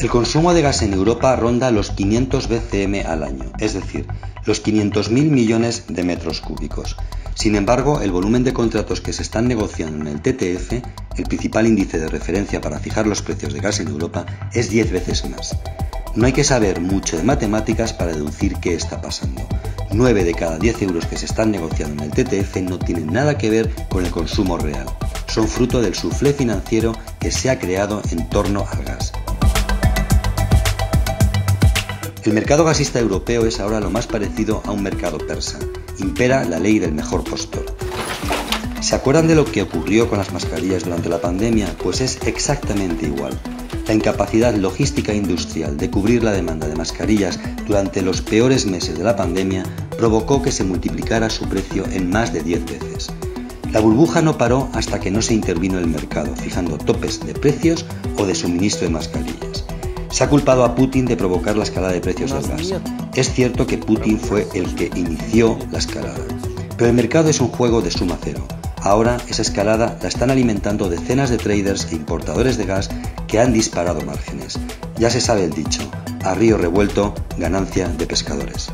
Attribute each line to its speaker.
Speaker 1: El consumo de gas en Europa ronda los 500 BCM al año, es decir, los 500.000 millones de metros cúbicos. Sin embargo, el volumen de contratos que se están negociando en el TTF, el principal índice de referencia para fijar los precios de gas en Europa, es 10 veces más. No hay que saber mucho de matemáticas para deducir qué está pasando. 9 de cada 10 euros que se están negociando en el TTF no tienen nada que ver con el consumo real. Son fruto del suflé financiero que se ha creado en torno al gas. El mercado gasista europeo es ahora lo más parecido a un mercado persa. Impera la ley del mejor postor. ¿Se acuerdan de lo que ocurrió con las mascarillas durante la pandemia? Pues es exactamente igual. La incapacidad logística e industrial de cubrir la demanda de mascarillas durante los peores meses de la pandemia provocó que se multiplicara su precio en más de 10 veces. La burbuja no paró hasta que no se intervino el mercado, fijando topes de precios o de suministro de mascarillas. Se ha culpado a Putin de provocar la escalada de precios del gas. Es cierto que Putin fue el que inició la escalada, pero el mercado es un juego de suma cero. Ahora esa escalada la están alimentando decenas de traders e importadores de gas que han disparado márgenes. Ya se sabe el dicho, a río revuelto, ganancia de pescadores.